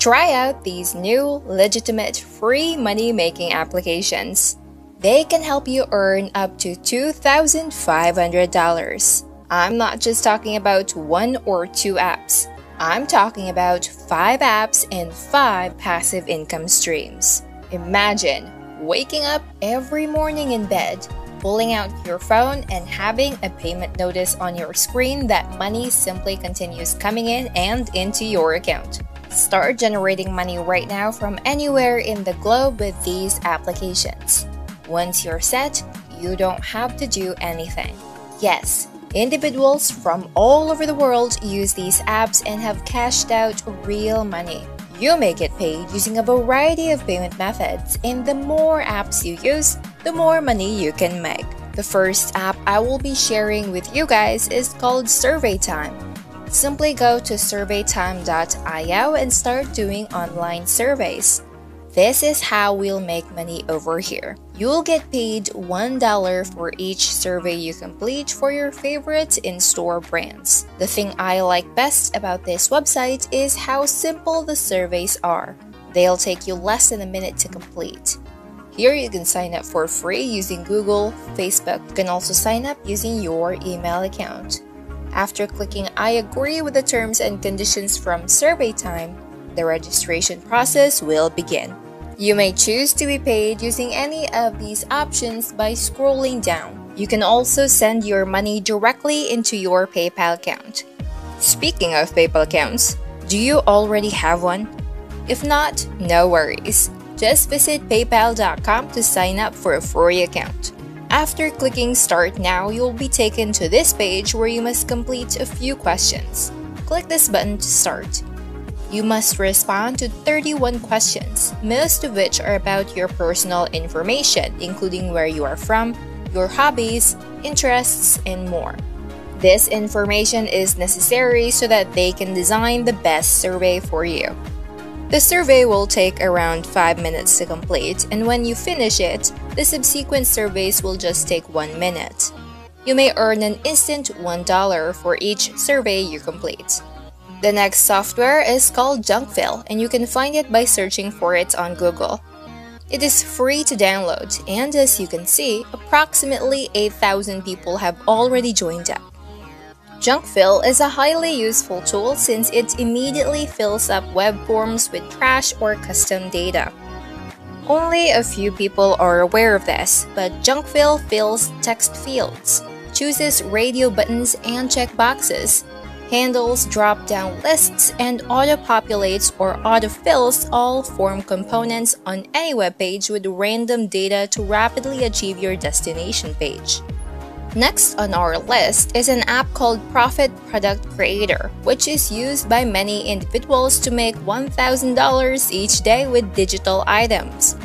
Try out these new, legitimate, free money making applications. They can help you earn up to $2,500. I'm not just talking about one or two apps. I'm talking about five apps and five passive income streams. Imagine waking up every morning in bed, pulling out your phone, and having a payment notice on your screen that money simply continues coming in and into your account. Start generating money right now from anywhere in the globe with these applications. Once you're set, you don't have to do anything. Yes, individuals from all over the world use these apps and have cashed out real money. You may get paid using a variety of payment methods, and the more apps you use, the more money you can make. The first app I will be sharing with you guys is called Survey Time. Simply go to surveytime.io and start doing online surveys. This is how we'll make money over here. You'll get paid $1 for each survey you complete for your favorite in store brands. The thing I like best about this website is how simple the surveys are. They'll take you less than a minute to complete. Here you can sign up for free using Google, Facebook. You can also sign up using your email account. After clicking I agree with the terms and conditions from survey time, the registration process will begin. You may choose to be paid using any of these options by scrolling down. You can also send your money directly into your PayPal account. Speaking of PayPal accounts, do you already have one? If not, no worries. Just visit paypal.com to sign up for a free account. After clicking Start Now, you'll be taken to this page where you must complete a few questions. Click this button to start. You must respond to 31 questions, most of which are about your personal information, including where you are from, your hobbies, interests, and more. This information is necessary so that they can design the best survey for you. The survey will take around 5 minutes to complete, and when you finish it, the subsequent surveys will just take 1 minute. You may earn an instant $1 for each survey you complete. The next software is called Junkfill, and you can find it by searching for it on Google. It is free to download, and as you can see, approximately 8,000 people have already joined up. Junkfill is a highly useful tool since it immediately fills up web forms with trash or custom data. Only a few people are aware of this, but Junkfill fills text fields, chooses radio buttons and checkboxes, handles drop-down lists, and auto-populates or auto-fills all form components on any web page with random data to rapidly achieve your destination page. Next on our list is an app called Profit Product Creator, which is used by many individuals to make $1,000 each day with digital items.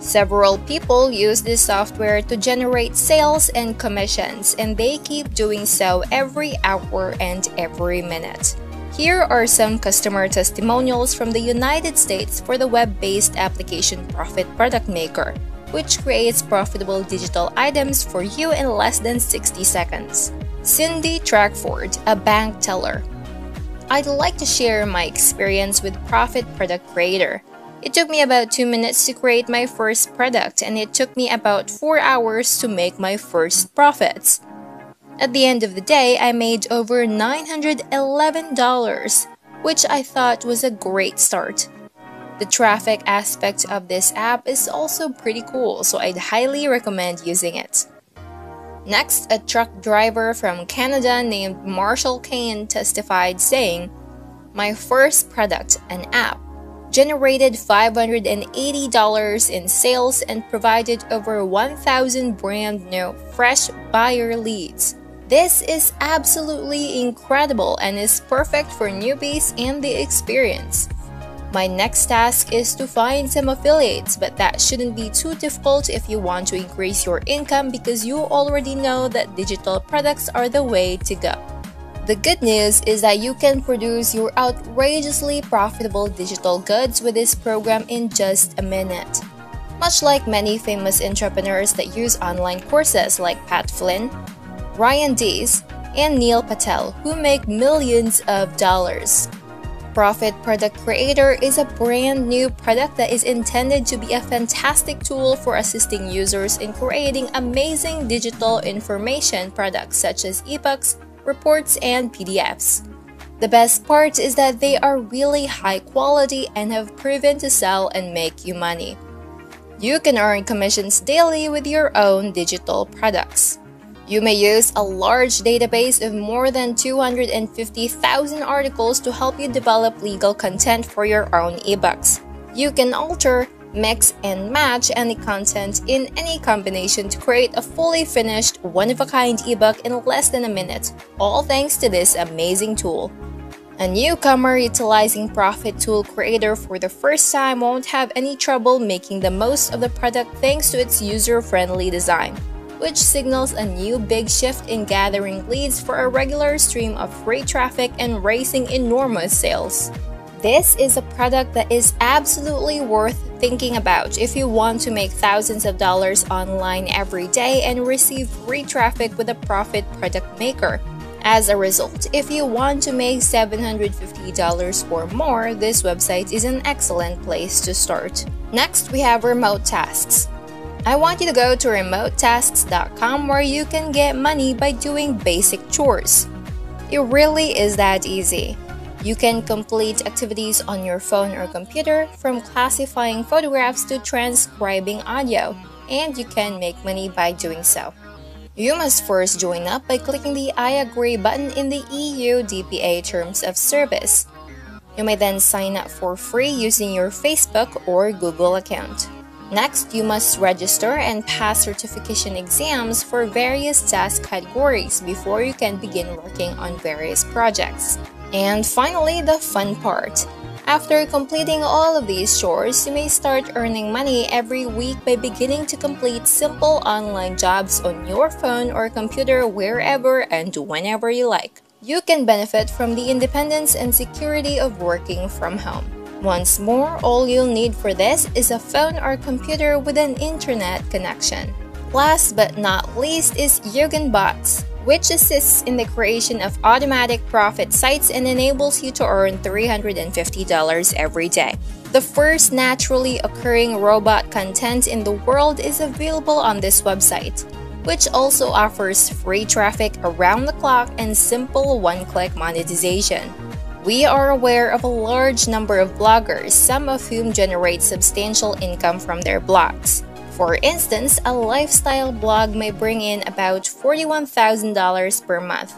Several people use this software to generate sales and commissions, and they keep doing so every hour and every minute. Here are some customer testimonials from the United States for the web based application Profit Product Maker which creates profitable digital items for you in less than 60 seconds. Cindy Trackford, a bank teller. I'd like to share my experience with Profit Product Creator. It took me about 2 minutes to create my first product, and it took me about 4 hours to make my first profits. At the end of the day, I made over $911, which I thought was a great start. The traffic aspect of this app is also pretty cool, so I'd highly recommend using it. Next, a truck driver from Canada named Marshall Kane testified saying, My first product, an app, generated $580 in sales and provided over 1,000 brand new fresh buyer leads. This is absolutely incredible and is perfect for newbies and the experience. My next task is to find some affiliates, but that shouldn't be too difficult if you want to increase your income because you already know that digital products are the way to go. The good news is that you can produce your outrageously profitable digital goods with this program in just a minute. Much like many famous entrepreneurs that use online courses like Pat Flynn, Ryan Deiss, and Neil Patel, who make millions of dollars. Profit Product Creator is a brand new product that is intended to be a fantastic tool for assisting users in creating amazing digital information products such as ebooks, reports, and PDFs. The best part is that they are really high quality and have proven to sell and make you money. You can earn commissions daily with your own digital products. You may use a large database of more than 250,000 articles to help you develop legal content for your own ebooks. You can alter, mix, and match any content in any combination to create a fully finished, one of a kind ebook in less than a minute, all thanks to this amazing tool. A newcomer utilizing Profit Tool Creator for the first time won't have any trouble making the most of the product thanks to its user friendly design which signals a new big shift in gathering leads for a regular stream of free traffic and raising enormous sales. This is a product that is absolutely worth thinking about if you want to make thousands of dollars online every day and receive free traffic with a profit product maker. As a result, if you want to make $750 or more, this website is an excellent place to start. Next, we have remote tasks. I want you to go to remotetasks.com where you can get money by doing basic chores. It really is that easy. You can complete activities on your phone or computer, from classifying photographs to transcribing audio, and you can make money by doing so. You must first join up by clicking the I agree button in the EU DPA Terms of Service. You may then sign up for free using your Facebook or Google account. Next, you must register and pass certification exams for various task categories before you can begin working on various projects. And finally, the fun part. After completing all of these chores, you may start earning money every week by beginning to complete simple online jobs on your phone or computer wherever and whenever you like. You can benefit from the independence and security of working from home. Once more, all you'll need for this is a phone or computer with an internet connection. Last but not least is Yugenbots, which assists in the creation of automatic profit sites and enables you to earn $350 every day. The first naturally occurring robot content in the world is available on this website, which also offers free traffic around the clock and simple one click monetization. We are aware of a large number of bloggers, some of whom generate substantial income from their blogs. For instance, a lifestyle blog may bring in about $41,000 per month,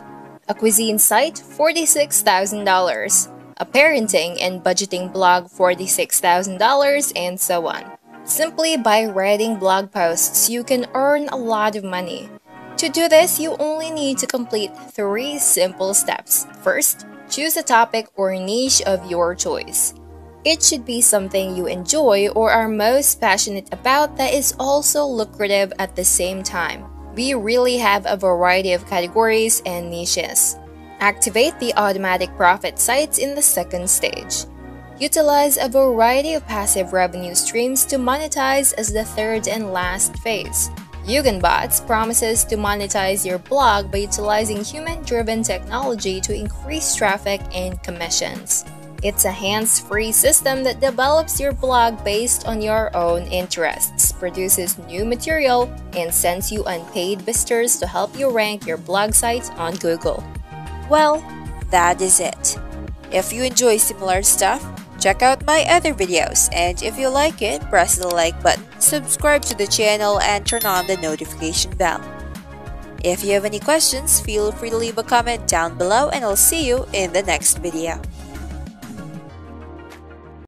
a cuisine site $46,000, a parenting and budgeting blog $46,000, and so on. Simply by writing blog posts, you can earn a lot of money. To do this, you only need to complete three simple steps. First, Choose a topic or niche of your choice. It should be something you enjoy or are most passionate about that is also lucrative at the same time. We really have a variety of categories and niches. Activate the automatic profit sites in the second stage. Utilize a variety of passive revenue streams to monetize as the third and last phase. Yugenbots promises to monetize your blog by utilizing human-driven technology to increase traffic and commissions. It's a hands-free system that develops your blog based on your own interests, produces new material, and sends you unpaid visitors to help you rank your blog site on Google. Well, that is it. If you enjoy similar stuff, Check out my other videos and if you like it, press the like button, subscribe to the channel and turn on the notification bell. If you have any questions, feel free to leave a comment down below and I'll see you in the next video.